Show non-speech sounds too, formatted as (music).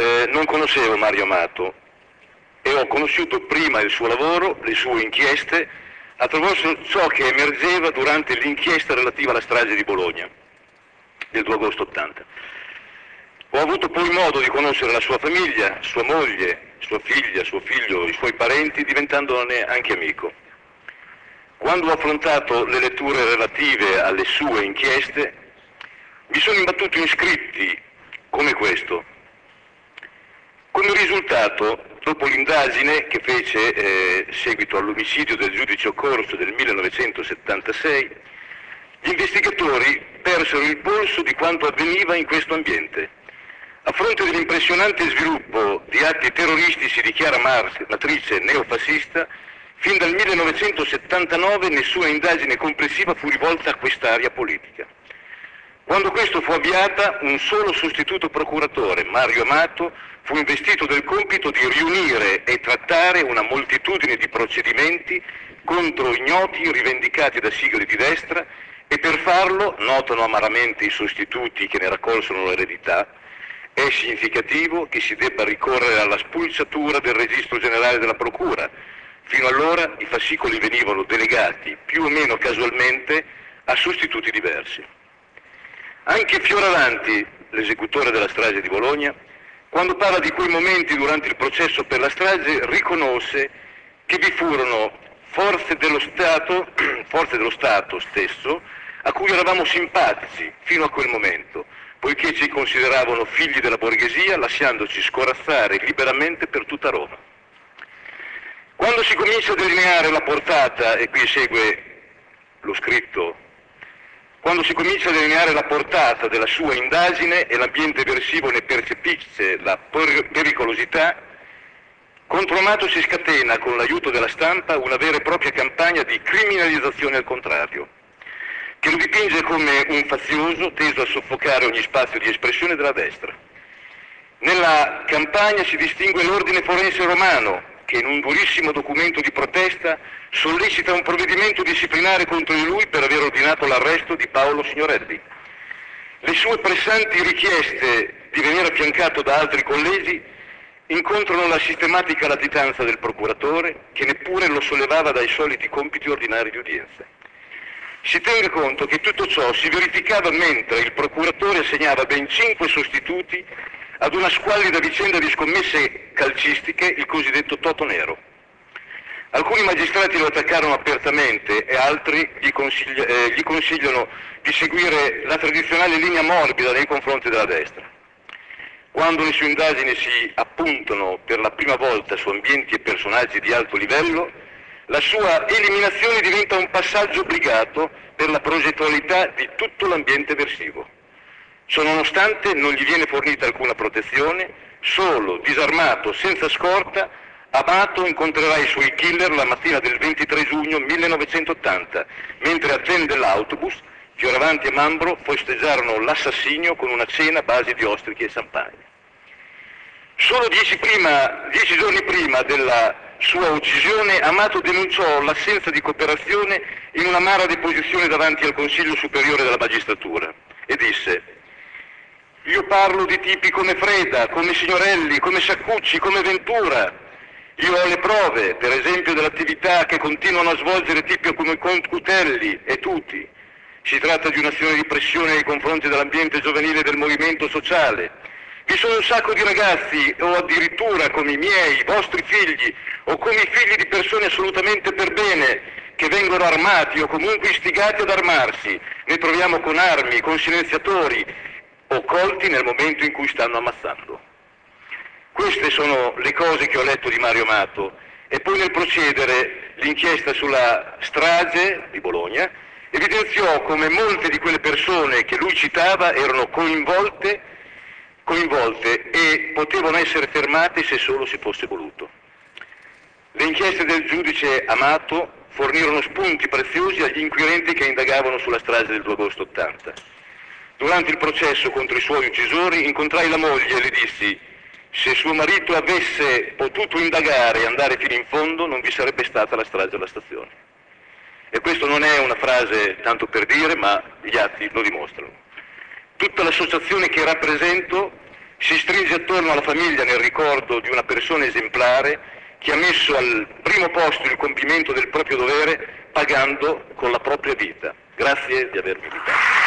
eh, non conoscevo Mario Amato e ho conosciuto prima il suo lavoro, le sue inchieste, attraverso ciò che emergeva durante l'inchiesta relativa alla strage di Bologna del 2 agosto 80. Ho avuto poi modo di conoscere la sua famiglia, sua moglie, sua figlia, suo figlio, i suoi parenti, diventandone anche amico. Quando ho affrontato le letture relative alle sue inchieste, mi sono imbattuto in scritti come questo. Risultato, dopo l'indagine che fece eh, seguito all'omicidio del giudice Occorso del 1976, gli investigatori persero il polso di quanto avveniva in questo ambiente. A fronte dell'impressionante sviluppo di atti terroristici di chiara matrice neofascista, fin dal 1979 nessuna indagine complessiva fu rivolta a quest'area politica. Quando questo fu avviata, un solo sostituto procuratore, Mario Amato, fu investito del compito di riunire e trattare una moltitudine di procedimenti contro ignoti rivendicati da sigle di destra e per farlo, notano amaramente i sostituti che ne raccolsero l'eredità, è significativo che si debba ricorrere alla spulciatura del registro generale della Procura. Fino allora i fascicoli venivano delegati più o meno casualmente a sostituti diversi. Anche Fioravanti, l'esecutore della strage di Bologna, quando parla di quei momenti durante il processo per la strage, riconosce che vi furono forze dello Stato, (clears throat) forze dello Stato stesso, a cui eravamo simpatici fino a quel momento, poiché ci consideravano figli della borghesia, lasciandoci scorazzare liberamente per tutta Roma. Quando si comincia a delineare la portata, e qui segue lo scritto quando si comincia a delineare la portata della sua indagine e l'ambiente versivo ne percepisce la pericolosità, contro Amato si scatena con l'aiuto della stampa una vera e propria campagna di criminalizzazione al contrario, che lo dipinge come un fazioso teso a soffocare ogni spazio di espressione della destra. Nella campagna si distingue l'ordine forense romano, che in un durissimo documento di protesta sollecita un provvedimento disciplinare contro di lui per aver ordinato l'arresto di Paolo Signorelli. Le sue pressanti richieste di venire affiancato da altri collegi incontrano la sistematica latitanza del procuratore che neppure lo sollevava dai soliti compiti ordinari di udienza. Si tenga conto che tutto ciò si verificava mentre il procuratore assegnava ben cinque sostituti ad una squallida vicenda di scommesse calcistiche, il cosiddetto Toto Nero. Alcuni magistrati lo attaccarono apertamente e altri gli, consigli- eh, gli consigliano di seguire la tradizionale linea morbida nei confronti della destra. Quando le sue indagini si appuntano per la prima volta su ambienti e personaggi di alto livello, la sua eliminazione diventa un passaggio obbligato per la progettualità di tutto l'ambiente versivo. Ciononostante non gli viene fornita alcuna protezione, solo, disarmato, senza scorta, Amato incontrerà i suoi killer la mattina del 23 giugno 1980, mentre attende l'autobus, Fioravanti e Mambro festeggiarono l'assassinio con una cena a base di ostriche e champagne. Solo dieci, prima, dieci giorni prima della sua uccisione, Amato denunciò l'assenza di cooperazione in una mara deposizione davanti al Consiglio Superiore della Magistratura e disse io parlo di tipi come Freda, come Signorelli, come Saccucci, come Ventura. Io ho le prove, per esempio, dell'attività che continuano a svolgere tipi come Concutelli e tutti. Si tratta di un'azione di pressione nei confronti dell'ambiente giovanile e del movimento sociale. Vi sono un sacco di ragazzi, o addirittura come i miei, i vostri figli, o come i figli di persone assolutamente per bene, che vengono armati o comunque istigati ad armarsi. Ne troviamo con armi, con silenziatori, o colti nel momento in cui stanno ammazzando. Queste sono le cose che ho letto di Mario Mato e poi nel procedere l'inchiesta sulla strage di Bologna evidenziò come molte di quelle persone che lui citava erano coinvolte, coinvolte e potevano essere fermate se solo si fosse voluto. Le inchieste del giudice Amato fornirono spunti preziosi agli inquirenti che indagavano sulla strage del 2 agosto 80. Durante il processo contro i suoi uccisori incontrai la moglie e le dissi se suo marito avesse potuto indagare e andare fino in fondo non vi sarebbe stata la strage alla stazione. E questo non è una frase tanto per dire, ma gli atti lo dimostrano. Tutta l'associazione che rappresento si stringe attorno alla famiglia nel ricordo di una persona esemplare che ha messo al primo posto il compimento del proprio dovere pagando con la propria vita. Grazie di avermi invitato.